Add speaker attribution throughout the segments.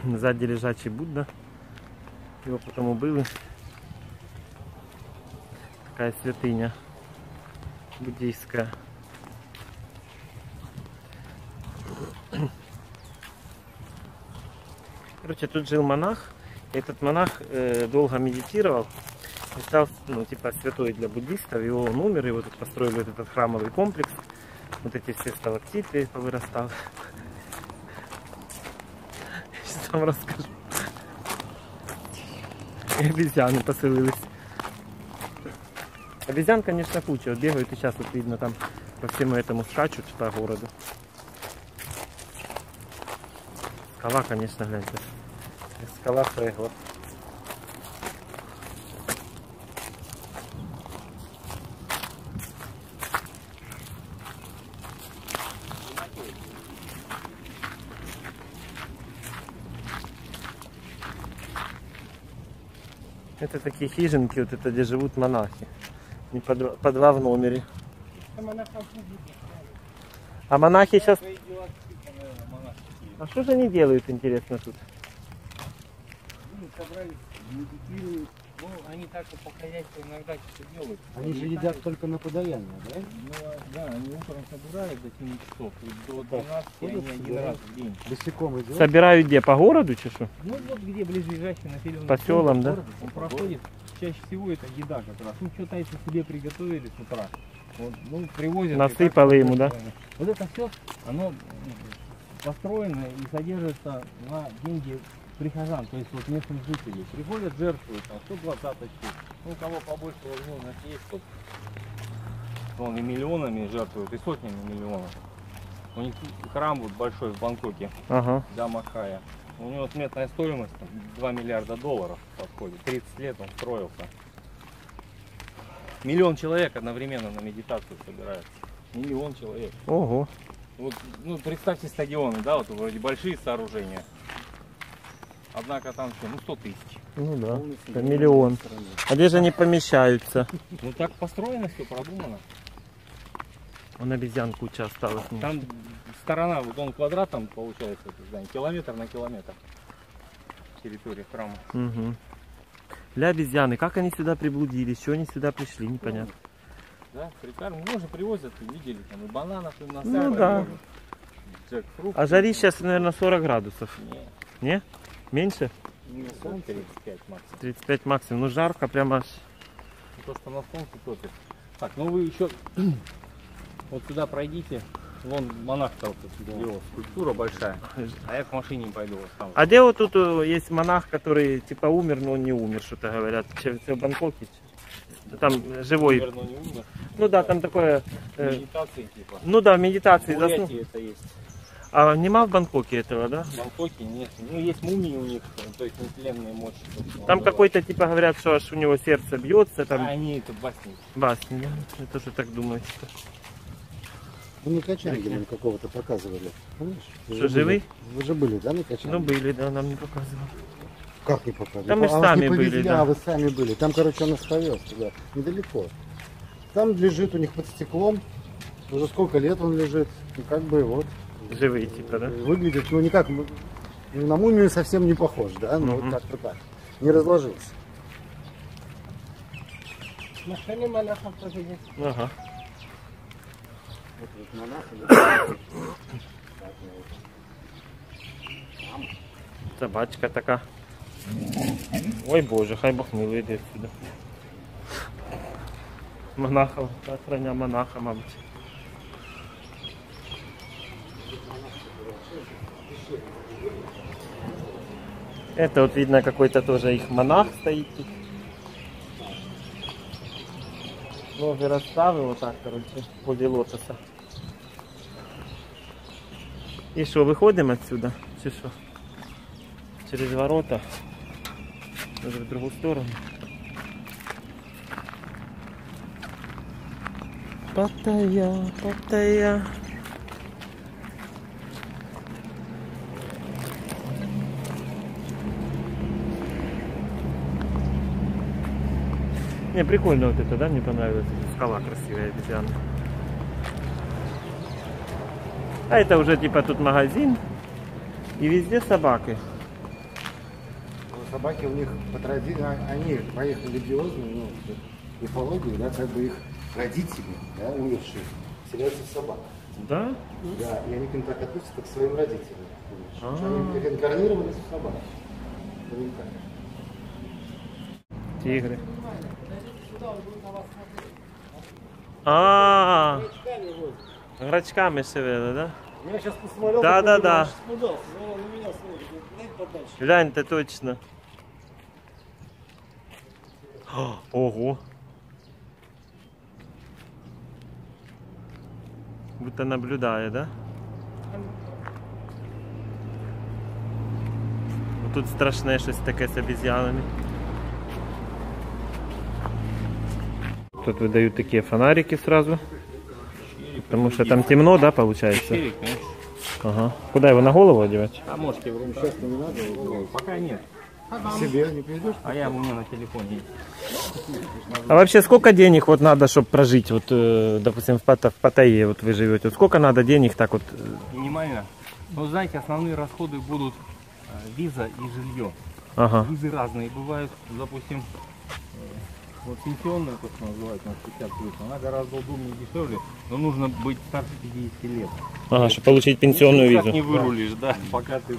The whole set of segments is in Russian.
Speaker 1: Сзади лежачий Будда. Его потом убили. Такая святыня буддийская. Короче, тут жил монах. Этот монах э, долго медитировал. И стал, ну, типа, святой для буддистов. И он умер, вот тут построили вот этот храмовый комплекс. Вот эти все сталактиты повырастал. Вам расскажу. И обезьяны поселились. Обезьян, конечно, куча. Бегают и сейчас вот видно там по всему этому скачут по городу. Скала, конечно, гляньте. Скала Фрегла. Это такие хижинки, вот это где живут монахи. И по два, по два в номере. А монахи сейчас... А что же они делают, интересно, тут?
Speaker 2: собрались, медитируют. Ну, они так и по хозяйству иногда что-то делают.
Speaker 3: Они же едят только на подаяние, да?
Speaker 2: Ну, а, да, они утром собирают до 7 часов, и до 12
Speaker 3: ходят,
Speaker 2: они один
Speaker 3: собирают.
Speaker 2: раз в день.
Speaker 3: Босиком идет.
Speaker 1: Собирают где? По городу, че что?
Speaker 2: Ну, вот где близлежащий населенный
Speaker 1: По селам, да?
Speaker 2: Он проходит, чаще всего это еда как раз. Ну, что-то если себе приготовили с утра. Вот, ну, привозят.
Speaker 1: Насыпало ему, да?
Speaker 2: Вот это все, оно построено и содержится на деньги прихожан, то есть вот местных жителей. Приходят, жертвуют, там, 120 штук. Ну, у кого побольше возможность есть, тот он и миллионами жертвует, и сотнями миллионов. У них храм вот большой в Бангкоке,
Speaker 1: Ага.
Speaker 2: Дамахая. У него сметная стоимость там, 2 миллиарда долларов подходит. 30 лет он строился. Миллион человек одновременно на медитацию собирается. Миллион человек.
Speaker 1: Ого.
Speaker 2: Вот, ну, представьте стадионы, да, вот вроде большие сооружения. Однако там что, ну 100 тысяч.
Speaker 1: Ну да. Это миллион. А где же они помещаются?
Speaker 2: Ну так построено все, продумано.
Speaker 1: Вон обезьян куча осталось.
Speaker 2: Там сторона, вот он квадратом получается, это здание, километр на километр территории храма.
Speaker 1: Угу. Для обезьяны. Как они сюда приблудились? Чего они сюда пришли? Непонятно.
Speaker 2: Да, прикарм. Ну, уже привозят, видели, там и бананов им
Speaker 1: Ну
Speaker 2: насыпали.
Speaker 1: да.
Speaker 2: Джекфрут.
Speaker 1: А жари сейчас, наверное, 40 градусов.
Speaker 2: Не,
Speaker 1: Не? Меньше?
Speaker 2: не солнце 35 максимум.
Speaker 1: 35 максимум. Ну жарко прямо аж.
Speaker 2: То, что на солнце топит. Так, ну вы еще вот сюда пройдите. Вон монах там сделал, скульптура большая. А я к машине не пойду, вот там.
Speaker 1: А где вот тут э, есть монах, который типа умер, но он не умер, что-то говорят. В Бангкоке? Там живой.
Speaker 2: Наверное, не умер.
Speaker 1: Ну да, там такое... э,
Speaker 2: Медитации типа.
Speaker 1: ну да, в медитации
Speaker 2: В это есть.
Speaker 1: А нема в Бангкоке этого, да?
Speaker 2: В Бангкоке нет. Ну, есть мумии у них, то есть нетленные мощи.
Speaker 1: Там
Speaker 2: говоря.
Speaker 1: какой-то типа говорят, что аж у него сердце бьется,
Speaker 2: А
Speaker 1: там
Speaker 2: они это басни.
Speaker 1: басни, да? Я тоже так думаю. что-
Speaker 3: Ну, на Качанге нам какого-то показывали. Помнишь? Вы
Speaker 1: Что,
Speaker 3: же были- Вы же были, да, на Качанге?
Speaker 1: Ну были, да, нам не показывали.
Speaker 3: Как не показывали?
Speaker 1: Да мы
Speaker 3: а
Speaker 1: сами
Speaker 3: не повезли,
Speaker 1: были, да.
Speaker 3: А, вы сами были. Там, короче, он нас повез туда, недалеко. Там лежит у них под стеклом. Уже сколько лет он лежит. И как бы вот.
Speaker 1: Живые типа, да?
Speaker 3: Выглядит, ну, никак, ну, на мумию совсем не похож, да? Ну,
Speaker 1: Мгм.
Speaker 3: вот так-то так. Не разложился.
Speaker 2: Машины монахов тоже есть.
Speaker 1: Ага.
Speaker 3: Вот, вот монах,
Speaker 1: Собачка така. Ой боже, хай Бог милує йди сюди. Монаха, охраня монаха, мабуть. Это вот видно какой-то тоже их монах стоит тут. Ноги вот так, короче, возле лотоса. І що, виходимо отсюда? Чи що? Через ворота. Може в другу сторону. Паттайя, Паттайя. Не, прикольно вот это, да, мне понравилось. Скала красивая, обезьяна. А это уже типа тут магазин. И везде собаки.
Speaker 3: собаки у них по тради- а- они по их религиозной ну, мифологии, да, как бы их родители, да, умершие, селятся в собак.
Speaker 1: Да?
Speaker 3: Да, и они к ним так относятся, к своим родителям.
Speaker 1: А.
Speaker 3: Что Они реинкарнировались в собак.
Speaker 1: Тигры. А, грачками шевели, да?
Speaker 3: Я сейчас посмотрел.
Speaker 1: Да, да, да.
Speaker 3: Ну. Дай подальше.
Speaker 1: Глянь, ты точно. Ого. Будто наблюдає, да? Тут страшне щось таке з обезьянами. Тут выдают такие фонарики сразу. Потому что там темно, да, получается? Ага. Куда его на голову одевать?
Speaker 2: А может рум сейчас не надо? Пока нет.
Speaker 3: Себе не придешь?
Speaker 2: А я у меня на телефоне.
Speaker 1: А вообще сколько денег вот надо, чтобы прожить, вот, э, допустим, в, Паттайе вот вы живете, вот сколько надо денег так вот?
Speaker 2: Минимально. Ну, знаете, основные расходы будут э, виза и жилье.
Speaker 1: Ага.
Speaker 2: Визы разные бывают. Допустим, вот пенсионная, то, что называют на 60 плюс, она гораздо удобнее и дешевле, но нужно быть старше 50 лет.
Speaker 1: Ага, чтобы получить пенсионную визу.
Speaker 2: не вырулишь, да, пока ты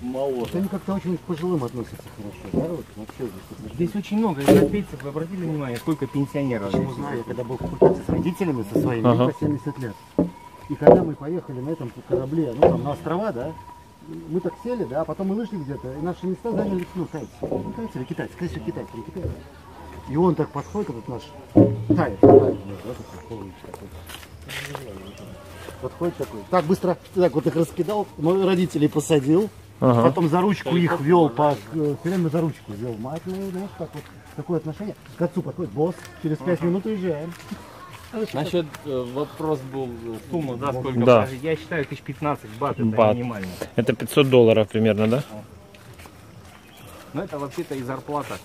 Speaker 2: молод.
Speaker 3: Они как-то очень к пожилым относятся хорошо, да? Вот, вообще здесь.
Speaker 2: Здесь очень много европейцев, вы обратили внимание, сколько пенсионеров?
Speaker 3: Почему знаю, я когда был в Пхукете с родителями, со своими,
Speaker 1: Ага.
Speaker 3: по 70 лет. И когда мы поехали на этом корабле, ну там на острова, да, мы так сели, да, а потом мы вышли где-то, и наши места заняли, ну, тайцы. Ну, тайцы или китайцы, скорее всего, китайцы, или китайцы. И он так подходит, этот наш. Подходит такой, так быстро, так вот их раскидал, мой родителей посадил,
Speaker 1: Ага.
Speaker 3: потом за ручку их вел, по, э, все время за ручку вел. Мать ну, знаешь, как вот, такое отношение. К отцу подходит, босс, через пять минут уезжаем.
Speaker 2: Насчет э, вопрос был э, сумма, да, сколько
Speaker 1: Да.
Speaker 2: Я считаю, тысяч 15 бат это
Speaker 1: Бат.
Speaker 2: минимально.
Speaker 1: Это 500 долларов примерно, да?
Speaker 2: Но это вообще-то и зарплата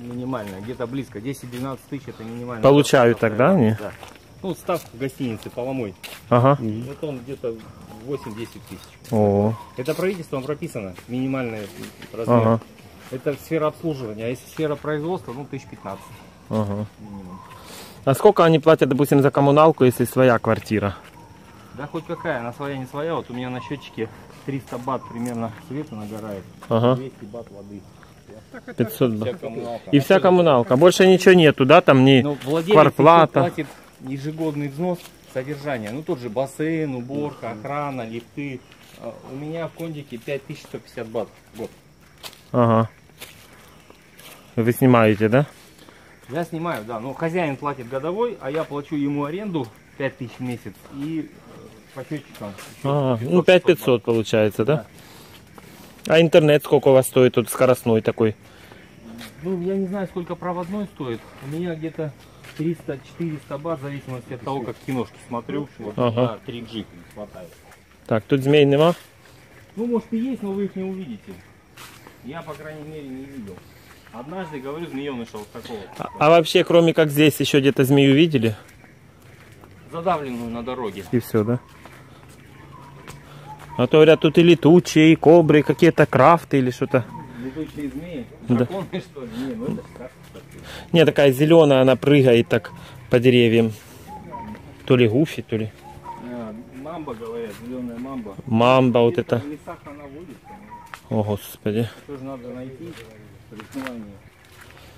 Speaker 2: минимальная, где-то близко. 10-12 тысяч это минимально.
Speaker 1: Получают тогда они?
Speaker 2: Да. Ну, ставка в гостинице Поломой.
Speaker 1: Ага.
Speaker 2: Вот он где-то 8-10 тысяч.
Speaker 1: О,
Speaker 2: Это правительством прописано, минимальный размер.
Speaker 1: ага.
Speaker 2: Это сфера обслуживания, а если сфера производства, ну, 1015
Speaker 1: Ага.
Speaker 2: минимум.
Speaker 1: А сколько они платят, допустим, за коммуналку, если своя квартира?
Speaker 2: Да хоть какая, она своя, не своя. Вот у меня на счетчике 300 бат примерно света нагорает,
Speaker 1: Ага.
Speaker 2: 200 бат воды.
Speaker 1: 500
Speaker 2: Вся
Speaker 1: бат.
Speaker 2: коммуналка.
Speaker 1: И вся коммуналка. Больше ничего нету, да? Там не
Speaker 2: Ну, еще платит ежегодный взнос содержания. Ну, тот же бассейн, уборка, охрана, лифты. А У меня в кондике 5150 бат в год.
Speaker 1: Ага. Вы снимаете, да?
Speaker 2: Я снимаю, да. Но хозяин платит годовой, а я плачу ему аренду 5000 в месяц и э, по счетчикам.
Speaker 1: Ага.
Speaker 2: 500,
Speaker 1: Ну, 5 получается, да? А интернет сколько у вас стоит тут скоростной такой?
Speaker 2: Ну, я не знаю, сколько проводной стоит. У меня где-то 300-400 бат, в зависимости от того, как киношки смотрю. Вот
Speaker 1: Ага.
Speaker 2: на 3G хватает.
Speaker 1: Так, тут змей нема?
Speaker 2: Ну, может и есть, но вы их не увидите. Я, по крайней мере, не видел. Однажды, говорю, змееныша вот такого.
Speaker 1: А, а вообще, кроме как здесь, еще где-то змею видели?
Speaker 2: Задавленную на дороге.
Speaker 1: И все, да? А то говорят, тут и летучие, и кобры, и какие-то крафты или что-то.
Speaker 2: Летучие змеи.
Speaker 1: Да.
Speaker 2: Драконы, что ли? Не, ну это.
Speaker 1: Не, такая зеленая, она прыгает так по деревьям. То ли гуфи, то ли
Speaker 2: А, Мамба, говорят, зеленая мамба.
Speaker 1: мамба вот это.
Speaker 2: В лесах она водится.
Speaker 1: О, господи.
Speaker 2: Тоже надо найти при желании.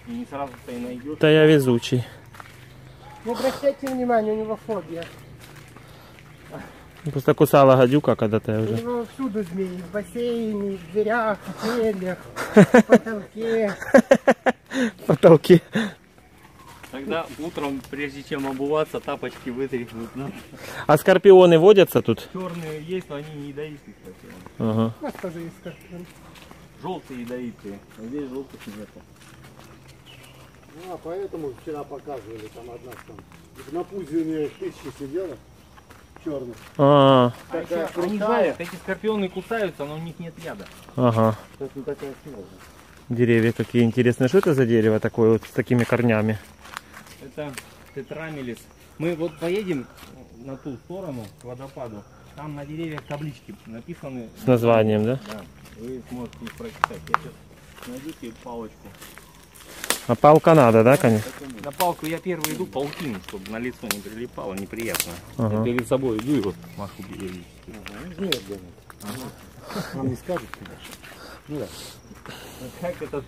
Speaker 2: И не сразу-то и найдешь.
Speaker 1: Да я везучий.
Speaker 4: Не обращайте внимания, у него фобия.
Speaker 1: Просто кусала гадюка когда-то уже.
Speaker 4: него всюду змеи. В бассейне, в дверях, в петлях, в потолке.
Speaker 1: В потолке.
Speaker 2: Тогда утром, прежде чем обуваться, тапочки вытряхнуть надо.
Speaker 1: А скорпионы водятся тут?
Speaker 2: Черные есть, но они не ядовитые, кстати.
Speaker 1: Ага.
Speaker 4: У нас тоже есть скорпион.
Speaker 2: Желтые ядовитые. А здесь желтых нету.
Speaker 3: Ну, а поэтому вчера показывали, там одна там на пузе у нее тысяча сидела, черных.
Speaker 1: А,
Speaker 3: Такая
Speaker 2: Они
Speaker 3: крутая.
Speaker 2: знают, эти скорпионы кусаются, но у них нет яда.
Speaker 1: ага.
Speaker 3: Такая сила.
Speaker 1: Деревья какие интересные. Что это за дерево такое вот с такими корнями?
Speaker 2: Это тетрамелис. Мы вот поедем на ту сторону, к водопаду. Там на деревьях таблички написаны.
Speaker 1: С названием, да?
Speaker 2: Да, вы сможете их прочитать. Я сейчас найдите палочку.
Speaker 1: А палка надо, да, конечно?
Speaker 2: На палку я первый иду паутину, чтобы на лицо не прилипало, неприятно.
Speaker 1: Ага.
Speaker 2: Я перед собой иду и вот машу периодически.
Speaker 3: Нам не скажут, конечно. Ну да.
Speaker 2: Как этот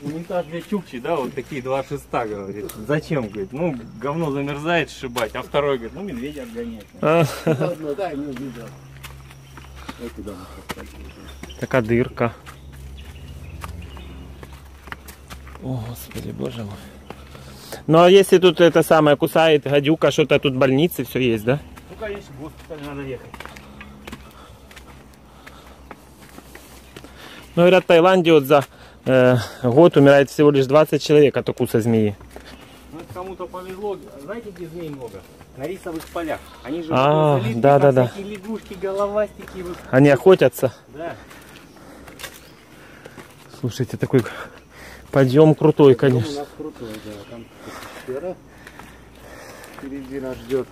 Speaker 2: унитаз для Чукчи, да, вот такие два шеста, говорит. Зачем, говорит, ну, говно замерзает сшибать, а второй говорит, ну, медведя отгонять.
Speaker 1: А,
Speaker 3: Заодно, да, не увидел. Вот куда мы сейчас пойдем.
Speaker 1: така дырка. О, господи, боже мой. Ну а если тут это самое кусает гадюка, что-то тут больницы, все есть, да?
Speaker 2: Ну, конечно, в госпиталь надо ехать.
Speaker 1: Ну, говорят, в Таиланде вот за э, год умирает всего лишь 20 человек от укуса змеи.
Speaker 2: Ну, это кому-то повезло. Знаете, где змей много? На рисовых полях. Они же
Speaker 1: А,
Speaker 2: вот залиты,
Speaker 1: да, да, да.
Speaker 2: лягушки, головастики. Вот.
Speaker 1: Они охотятся.
Speaker 2: Да.
Speaker 1: Слушайте, такой подъем крутой,
Speaker 3: Ну, у
Speaker 1: конечно.
Speaker 3: нас крутой, да. Там сфера впереди нас ждет.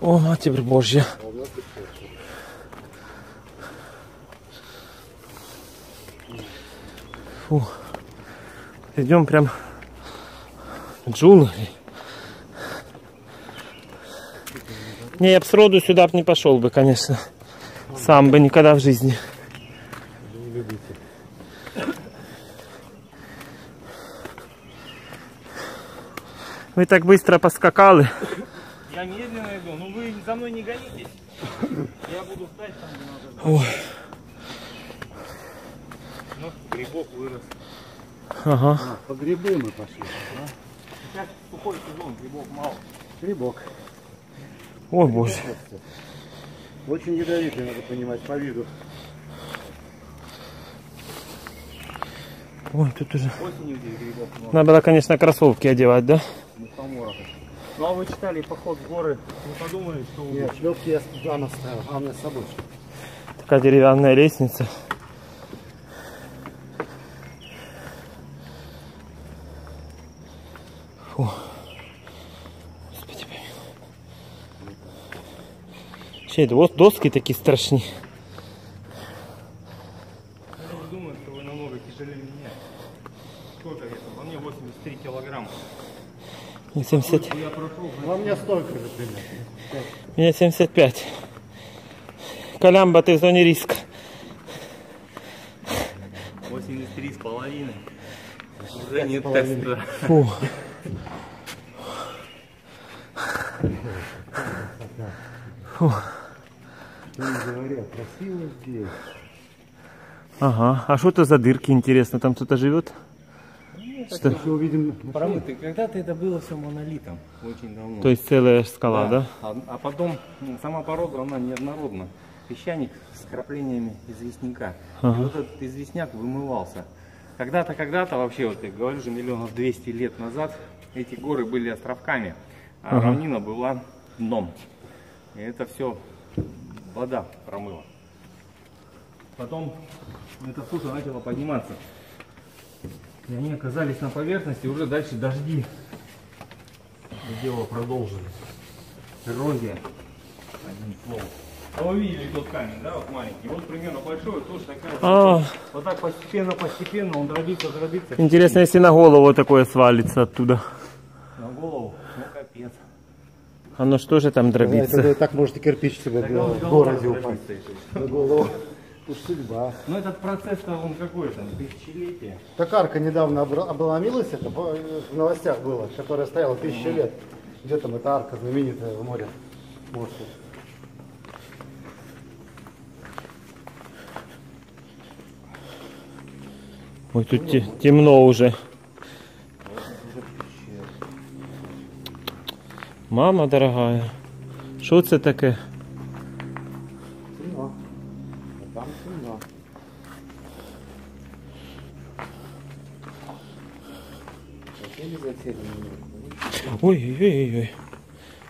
Speaker 1: О, Матерь Божья. Фу. Идем прям джунгли. Не, я бы сроду сюда б не пошел бы, конечно. Сам бы никогда в жизни. Вы так быстро поскакали.
Speaker 2: Я медленно иду. Ну, вы за мной не гонитесь. Я буду встать там, где надо.
Speaker 1: Ой.
Speaker 2: Ну, грибок вырос.
Speaker 1: Ага.
Speaker 3: А, по грибы мы пошли.
Speaker 2: Сейчас сухой сезон, грибов мало.
Speaker 3: Грибок.
Speaker 1: Ой, боже.
Speaker 3: Очень ядовитый, надо понимать, по виду.
Speaker 1: Ой, тут уже. Надо было, конечно, кроссовки одевать, да?
Speaker 2: Ну, а вы читали поход в горы, не подумали, что вы...
Speaker 3: Нет, шлепки я специально ставил, главное с собой.
Speaker 1: Такая деревянная лестница. Фу. Господи дос- доски такі страшні. 70,
Speaker 2: Я прошел,
Speaker 3: Ну, меня столько же примерно.
Speaker 1: мені 75. Колямба, ти в зоні риска.
Speaker 2: 83 с половиной. Уже нет теста.
Speaker 1: Фу.
Speaker 3: Не говорят, красиво здесь.
Speaker 1: Ага. А что это за дырки, интересно? Там кто-то живет? Что?
Speaker 3: Еще увидим.
Speaker 2: Промытый. Когда-то это было все монолитом. Очень давно.
Speaker 1: То есть целая скала, да?
Speaker 2: А, а потом м, сама порода, она неоднородна. Песчаник с краплениями известняка. И
Speaker 1: Ага.
Speaker 2: вот этот известняк вымывался. Когда-то, когда-то, вообще, вот я говорю же, миллионов 200 лет назад, эти горы были островками, а
Speaker 1: Ага.
Speaker 2: равнина была дном. И это все вода промыла. Потом эта суша начала подниматься. И они оказались на поверхности, уже дальше дожди. Дело продолжилось. Эрозия. Одним словом. А вы видели тот камень, да, вот маленький? Вот примерно большой, тоже такая.
Speaker 1: А,
Speaker 2: Вот так постепенно, постепенно он дробится, дробится.
Speaker 1: интересно, если на голову такое свалится оттуда.
Speaker 2: На голову, ну капец.
Speaker 1: Оно что же там дробится?
Speaker 3: Это так может и кирпич себе в городе упасть. На голову. Уж судьба.
Speaker 2: Ну этот процесс-то он какой там, тысячелетие.
Speaker 3: Так арка недавно обломилась, это по- в новостях было, которая стояла тысячи лет. Где там эта арка знаменитая в море? Может,
Speaker 1: Ой, тут те- темно уже. Мама дорогая. Що це таке?
Speaker 3: темно. А там темно. Хотели затерянные?
Speaker 1: Ой-ой-ой.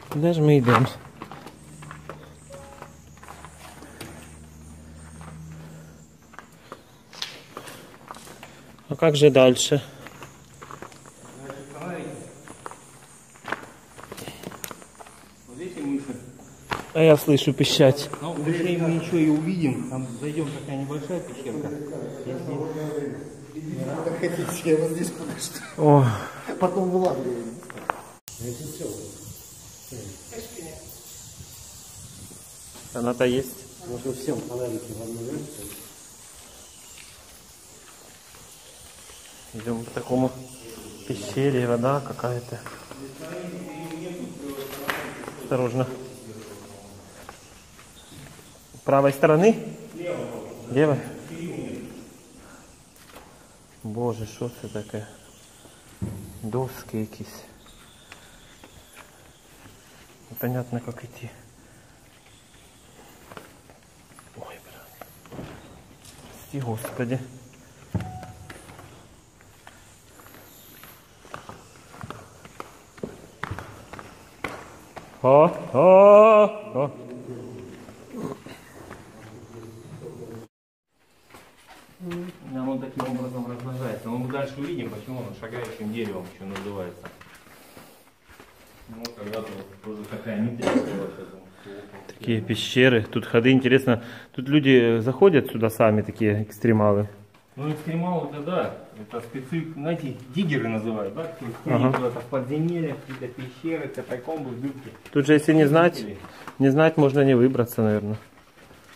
Speaker 1: Куди ж ми йдемо? А как же дальше? А я слышу пищать.
Speaker 2: Ну, друзей мы еще и увидим. Там зайдем такая небольшая пещерка. Если
Speaker 3: Как хотите, я вот здесь пока что.
Speaker 1: О,
Speaker 3: Потом вылавливаем.
Speaker 1: она-то есть.
Speaker 3: Можно всем фонарики в одну.
Speaker 1: Идем по такому пещере, вода какая-то. Осторожно. Правой стороны? Левой? Боже, що це таке? Доски якісь. Непонятно, как идти. Ой, бля. Прости, Господи. О, о, о.
Speaker 2: Оно таким образом размножается. Но мы дальше увидим, почему оно шагающим деревом еще называется. Ну, когда-то вот тоже такая метрика была к этому.
Speaker 1: Такие пещеры. Тут ходы, интересно. Тут люди заходят сюда сами, такие экстремалы.
Speaker 2: Ну, экстремалы это да. Это спецы, знаете, диггеры называют, да?
Speaker 1: Ага.
Speaker 2: куда-то в подземельях, какие-то пещеры, катакомбы, дырки.
Speaker 1: Тут же, если не знать, не знать, можно не выбраться, наверное.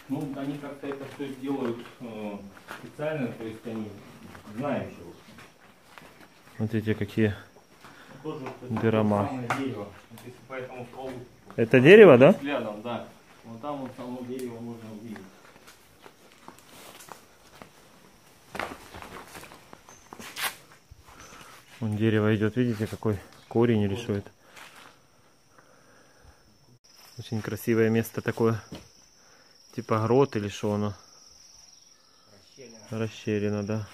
Speaker 2: Ну, они как-то это все делают э, специально, то есть они знающие.
Speaker 1: Смотрите, какие.
Speaker 2: Вот это дерево.
Speaker 1: Да?
Speaker 2: взглядом, да. Вот там вот само дерево можно увидеть.
Speaker 1: Вон дерево идет, видите, какой корень это. Очень красивое место такое. Типа грот или что оно. Расщелина, да.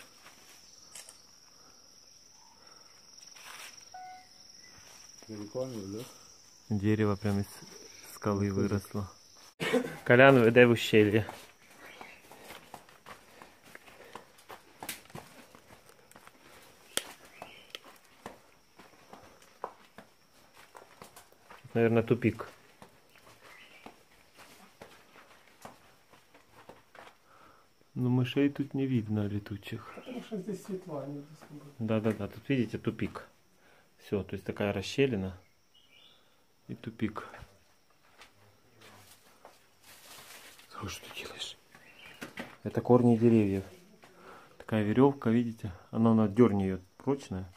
Speaker 1: Дерево прям из скалы выросло. Колян веде в ущелье. Наверное, тупик. Но мышей тут не видно летучих.
Speaker 4: Потому что здесь светло, а будет.
Speaker 1: Да-да-да, тут видите тупик. Все, то есть такая расщелина и тупик. Слушай, что ты делаешь? Это корни деревьев. Такая веревка, видите? Она на дерни ее прочная.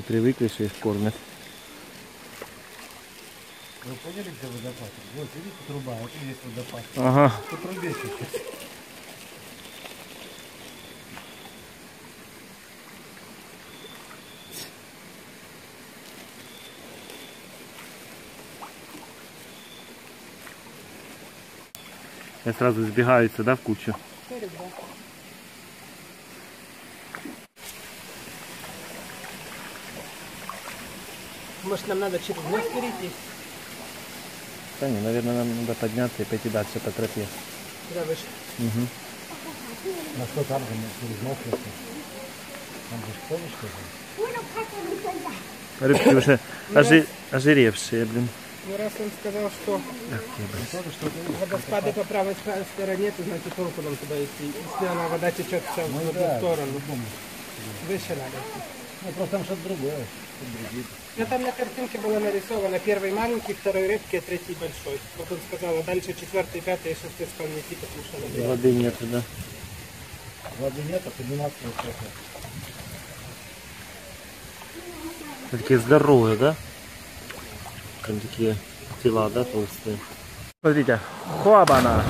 Speaker 1: Не привыкли, что их кормят.
Speaker 3: Вы поняли, где водопад? Вот, видите, труба, вот здесь водопад.
Speaker 1: Ага.
Speaker 3: По трубе чуть-чуть.
Speaker 1: И сразу сбегаются, да, в кучу.
Speaker 4: Нам надо через мост перейти?
Speaker 1: Да не, наверное, нам надо подняться и пойти дальше по тропе.
Speaker 4: Куда выше?
Speaker 1: Угу.
Speaker 3: На что там же мы через мост пошли? Там же школа, что ли?
Speaker 1: Рыбки уже ожи- ожиревшие, блин.
Speaker 4: Ну, раз он сказал, что водоспады по правой ст- стороне, то значит толку нам туда идти. Если она вода течет вся в
Speaker 3: Ну
Speaker 4: одну
Speaker 3: да,
Speaker 4: сторону. Выше надо.
Speaker 3: Ну, просто там что-то другое. Другие.
Speaker 4: Ну, там на картинке было нарисовано первый маленький, второй редкий, а третий большой. Вот он сказал, а дальше четвертый, пятый, и шестой стал не идти, потому что была.
Speaker 1: Воды нету, да.
Speaker 3: Воды нет, а подниматься не плохо.
Speaker 1: Такие здоровые, да? Там такие тела, да, толстые. Смотрите, хуабана.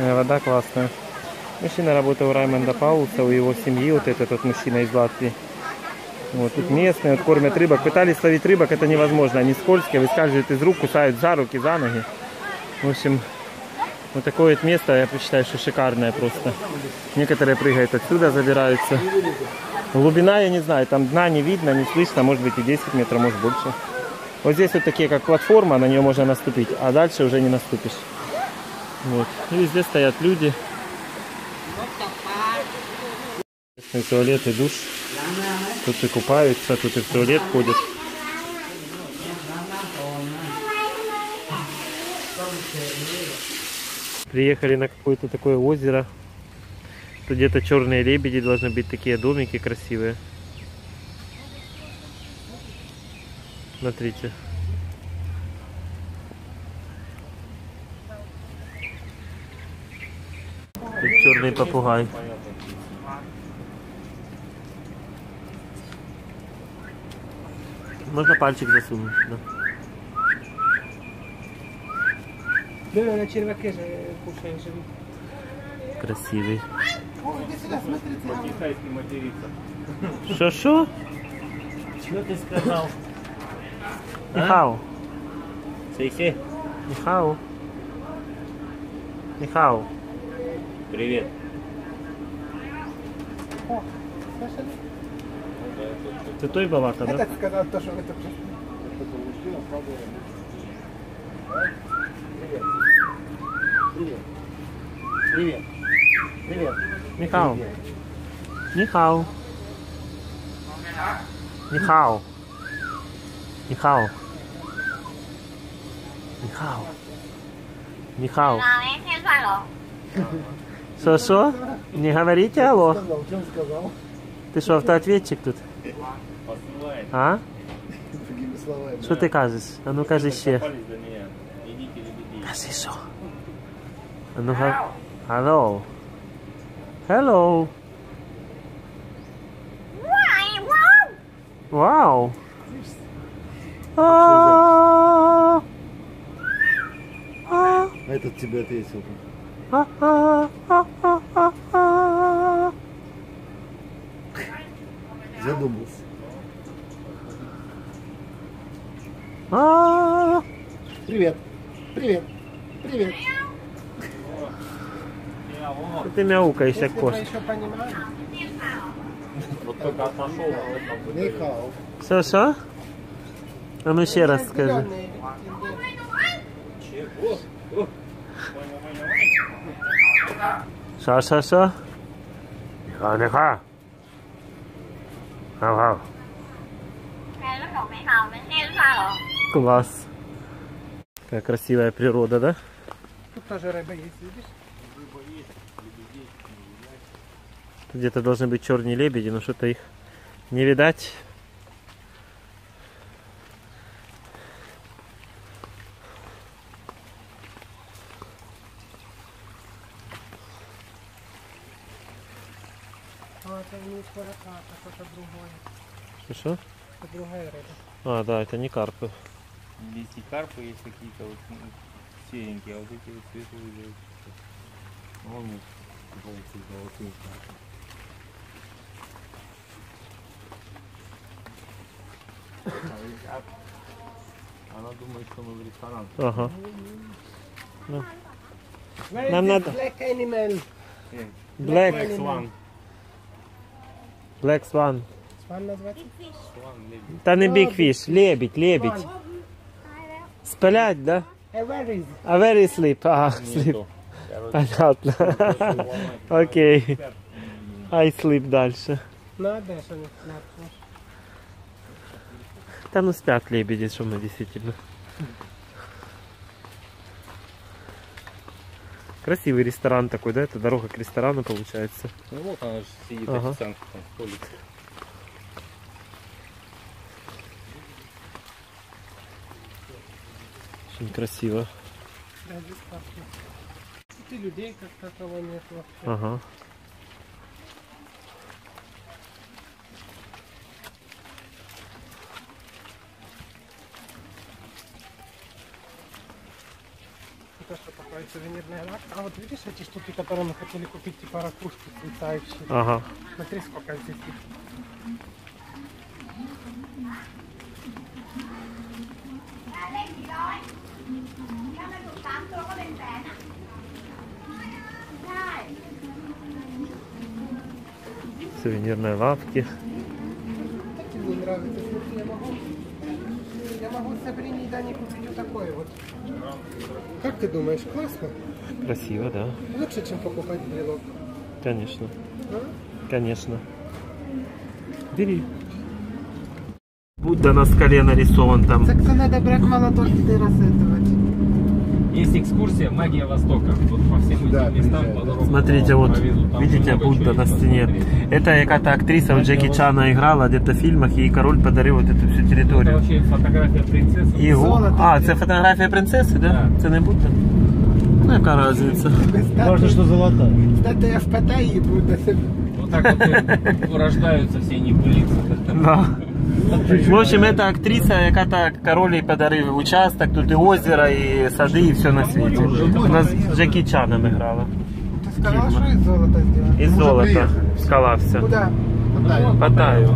Speaker 1: Вода классная. Мужчина работал у Раймонда Пауса, у его семьи, вот этот вот мужчина из Латвии. Вот тут местные, вот кормят рыбок. Пытались ловить рыбок, это невозможно. Они скользкие, выскальзывают из рук, кусают за руки, за ноги. В общем, Вот такое вот место, я считаю, что шикарное просто. Некоторые прыгают отсюда, забираются. Глубина, я не знаю, там дна не видно, не слышно, может быть и 10 метров, может больше. Вот здесь вот такие, как платформа, на нее можно наступить, а дальше уже не наступишь. Вот. И везде стоят люди. И туалет, и душ. Тут и купаются, тут и в туалет ходят. Приехали на какое-то такое озеро. Тут где-то черные лебеди должны быть такие домики красивые. Смотрите. Тут черный попугай. Можно пальчик засунуть, да.
Speaker 4: Да, на червяке же кушаем живут.
Speaker 1: Красивый.
Speaker 4: Ой, иди сюда, смотрите.
Speaker 2: По-китайски материться.
Speaker 1: Шо-шо?
Speaker 2: Что ты сказал?
Speaker 1: Нихао.
Speaker 2: Сейсе.
Speaker 1: Нихао. Нихао.
Speaker 2: Привет.
Speaker 4: О, слышали?
Speaker 1: Ты той балака,
Speaker 4: Я
Speaker 1: да?
Speaker 4: так сказал, то, что тут же.
Speaker 3: Привет. Привет. Привет.
Speaker 1: Нихао. Нихао. Нихао. Нихао. Нихао. Нихао.
Speaker 5: 哪位
Speaker 1: Сосо, не говорите алло. Ты что, автоответчик тут? А? Что ты кажешь? А ну кажи ще. Кажи що? А ну га... Hello. Hello. Вау. А, а.
Speaker 3: этот тебе ответил.
Speaker 1: А. А. А.
Speaker 3: Задумался.
Speaker 1: А.
Speaker 3: Привет. Привет. Привет.
Speaker 1: Мяукаєш як
Speaker 4: Если мы
Speaker 1: кошка.
Speaker 4: еще.
Speaker 2: Вот только отошел.
Speaker 3: Нейхао.
Speaker 1: Що, що? А ну ще раз скажи.
Speaker 4: Зелёные.
Speaker 1: Що, що, що? Ніха, ніха. Гав, гав.
Speaker 5: 哎，那手没好，我们天帅了。
Speaker 1: Класс. Какая красивая природа, да?
Speaker 4: Тут тоже рыба есть, видишь?
Speaker 1: Тут Где-то должны быть черные лебеди, но что-то их не видать.
Speaker 4: Что-то другое.
Speaker 1: Что?
Speaker 4: Это другая рыба.
Speaker 1: А, да, это не карпы.
Speaker 2: Есть и карпы, есть какие-то вот ну, серенькие, а вот эти вот светлые.
Speaker 3: Вон желтые, золотые карты.
Speaker 2: Она думает, что мы в ресторан.
Speaker 1: Ага.
Speaker 4: Where
Speaker 1: Нам
Speaker 4: is
Speaker 1: надо-
Speaker 4: this black animal?
Speaker 1: Black,
Speaker 2: Black Swan.
Speaker 1: Black Swan.
Speaker 4: Сван
Speaker 2: лебедь.
Speaker 1: Та не Big Fish, лебедь, лебедь. Спалять, да?
Speaker 4: Hey, where is it?
Speaker 1: А is sleep? А, sleep. Понятно. Окей. I sleep дальше.
Speaker 4: Надо, что не надо.
Speaker 1: Там ну спят лебеди, что мы действительно. Красивый ресторан такой, да? Это дорога к ресторану получается.
Speaker 2: Ну вот она же сидит
Speaker 1: Ага.
Speaker 2: официантка там в столике.
Speaker 1: Очень красиво.
Speaker 4: Да, здесь. Тут и людей как такового нет вообще.
Speaker 1: Ага.
Speaker 4: сувенирная рак. А вот видишь эти штуки, которые мы хотели купить, типа ракушки летающие?
Speaker 1: Ага.
Speaker 4: Смотри, сколько здесь их.
Speaker 1: Сувенирные лавки.
Speaker 4: Дане купить вот такое вот. Как ты думаешь, классно?
Speaker 1: Красиво, да.
Speaker 4: Лучше, чем покупать брелок.
Speaker 1: Конечно.
Speaker 4: А?
Speaker 1: Конечно. Бери. Будда на скале нарисован там.
Speaker 4: Так-то надо брать молоток и рассетывать.
Speaker 2: Есть экскурсия «Магия Востока». Вот по всем этим местам по дорогам
Speaker 1: Смотрите, вот,
Speaker 2: проведут. Там
Speaker 1: видите,
Speaker 2: много
Speaker 1: Будда
Speaker 2: чего
Speaker 1: на
Speaker 2: есть
Speaker 1: стене.
Speaker 2: посмотреть.
Speaker 1: Это какая-то актриса у Джеки Чана играла где-то в фильмах, и король подарил вот эту всю
Speaker 2: Это
Speaker 1: территорию.
Speaker 2: вообще фотография принцессы.
Speaker 1: І його...
Speaker 4: Золото.
Speaker 1: А, це фотографія принцеси, да?
Speaker 2: Да.
Speaker 1: Це не Будда? Ну, яка різниця?
Speaker 3: Важно, что золотая.
Speaker 4: Статуя в Паттайи будет.
Speaker 2: Вот так вот и рождаются все небылицы.
Speaker 1: Да. В общем, это актриса, яка так король їй подарив участок, тут і озеро, і сади, і все на світі. Вона з Джекі Чаном грала.
Speaker 4: Ты сказала, что из золота сделано?
Speaker 1: Із золота скала вся.
Speaker 4: Куда?
Speaker 1: Паттайю.